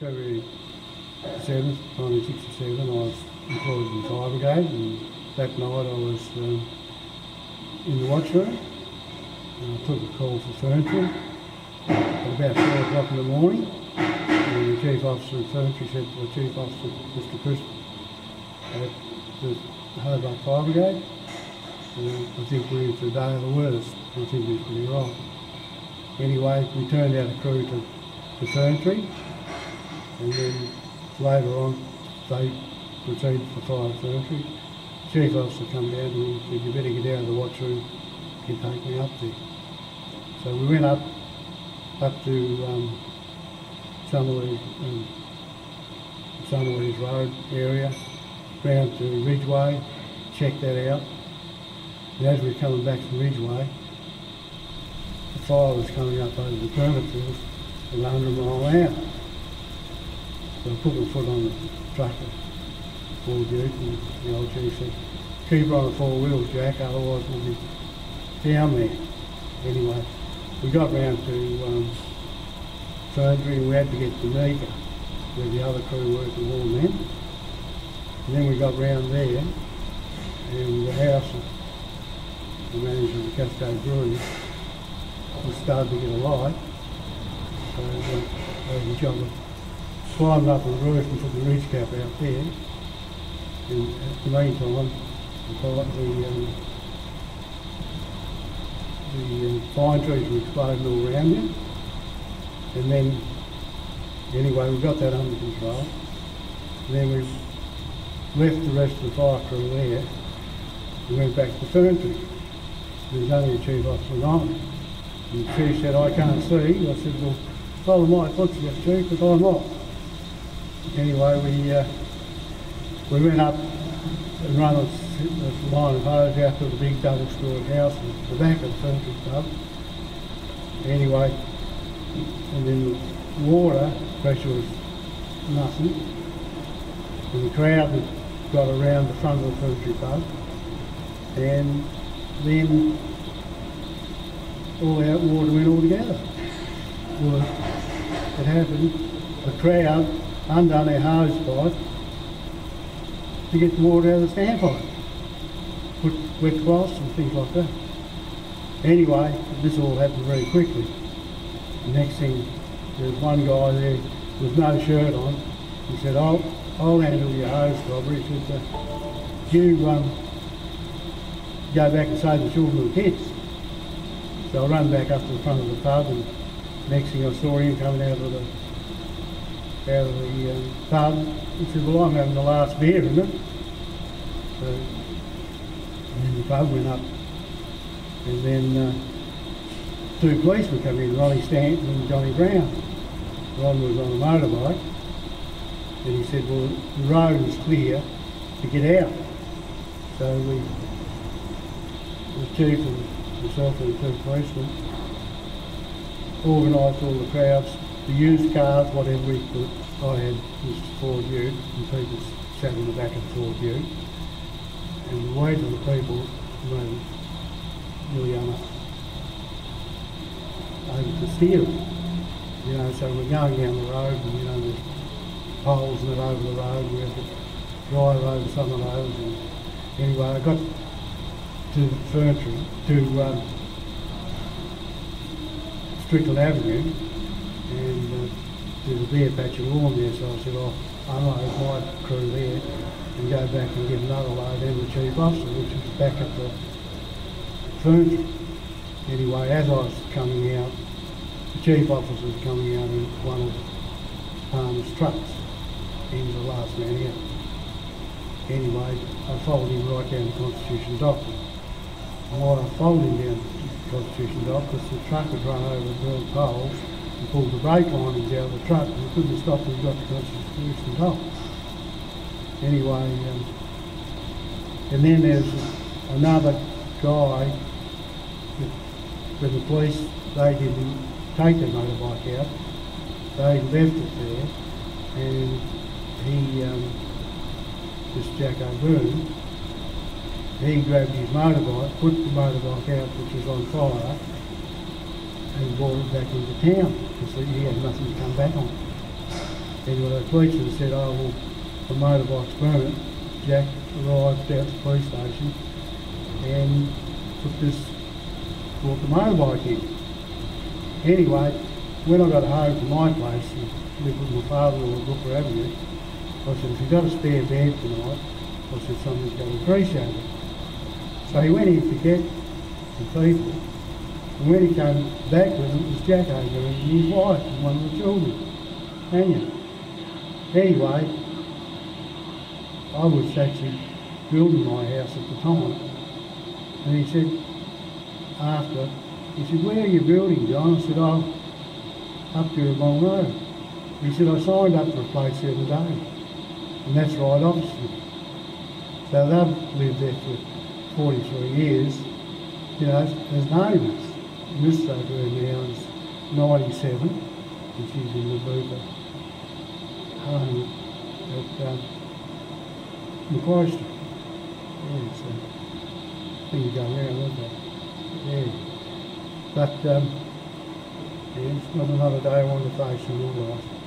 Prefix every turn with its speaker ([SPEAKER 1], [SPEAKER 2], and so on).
[SPEAKER 1] February 7th, 1967, I was employed in the fire brigade and that night I was um, in the watchroom and I took a call for Ferntree at about 4 o'clock in the morning and the chief officer of Ferntree said to the chief officer, Mr Chris, at the Hobart Fire Brigade, and I think we're in for a day of the worst. I think he's pretty right. Anyway, we turned out a crew to, to Ferntree and then later on they proceeded for fire Ferntree. Chief officer come down and said, you better get out of the watchroom and take me up there. So we went up up to um, Summerleas, um, Road area, round to Ridgeway, checked that out. And as we were coming back from Ridgeway, the fire was coming up over the permit field and 100 mile an hour. So I put my foot on the truck at Ford Ute and the old chief said, keep on the four wheels, Jack, otherwise we'll be down there. Anyway, we got round to um, Ferntree and we had to get to Neika, where the other crew at the wall then. And then we got round there and the house the manager of the Cascade Brewery was starting to get a light. So uh, over the job of climbed up on the roof and put the ridge cap out there. And at the meantime, the, um, the um, pine trees were exploding all around you. And then, anyway, we got that under control. And then we left the rest of the fire crew there and went back to Ferntree. There was only a chief officer and I. And the chief said, I can't see. I said, well, follow my footsteps, chief, but I'm not. Anyway, we, uh, we went up and run a, a line of hose out to the big double-story house at the back of the Ferntree Club. Anyway, and then the water pressure was nothing. And the crowd had got around the front of the Ferntree Pub. And then all out water went all together. Well, it happened, the crowd undone their hose pipe to get the water out of the standpipe. Put wet cloths and things like that. Anyway, this all happened very quickly. The next thing, there's one guy there with no shirt on. He said, I'll, I'll handle your hose job. He said, uh, you um, go back and save the children and kids. So I ran back up to the front of the pub and next thing I saw him coming out of the out of the um, pub. He said, well I'm having the last beer, isn't it? So, and then the pub went up and then uh, two policemen come in, Ronnie Stanton and Johnny Brown. Ron was on a motorbike and he said, well the road is clear to get out. So we, the chief and myself and the two policemen organised all the crowds, the used cars, whatever we could. I had this Ford Ute and people sat in the back of the Ford Ute. And the weight of the people ran on over to steer it. You know, so we're going down the road and, you know, there's poles that over the road, we have to drive over some of those. And anyway, I got to Ferntree, to um, Strickland Avenue, there's a bare patch of lawn there, so I said, I'll unload my crew there and go back and get another load in the chief officer, which was back at the Ferntree. Anyway, as I was coming out, the chief officer was coming out in one of Palmer's trucks. He was the last man out. Anyway, I followed him right down to Constitution Dock. And while I followed him down to Constitution Dock, because the truck had run over the poles and pulled the brake linings out of the truck and couldn't stop till we got to Constitution Dock. Anyway, um, and then there's another guy with the police, they didn't take their motorbike out. They left it there and he, um, this Jack O'Boone, he grabbed his motorbike, put the motorbike out which was on fire and brought it back into town because he had nothing to come back on. Anyway, the policeman said, oh, well, the motorbike's burnt. Jack arrived down at the police station and took this, brought the motorbike in. Anyway, when I got home from my place, and lived with my father on Booker Avenue, I said, if you've got a spare bed tonight, I said, somebody's going to appreciate it. So he went in to get some people, when he came back with them, it was Jack over and his wife and one of the children, Tanya. Anyway, I was actually building my house at the time, and he said, after, he said, where are you building, John? I said, oh, up here Long Road. He said, I signed up for a place the other day, and that's right opposite. So they've lived there for 43 years, you know, as neighbours. Over there now is 97, and she's in the Bupa home at um, Macquarie Street. Yeah, go around, it? Yeah. But um, yeah, it's not another day on the face of your life.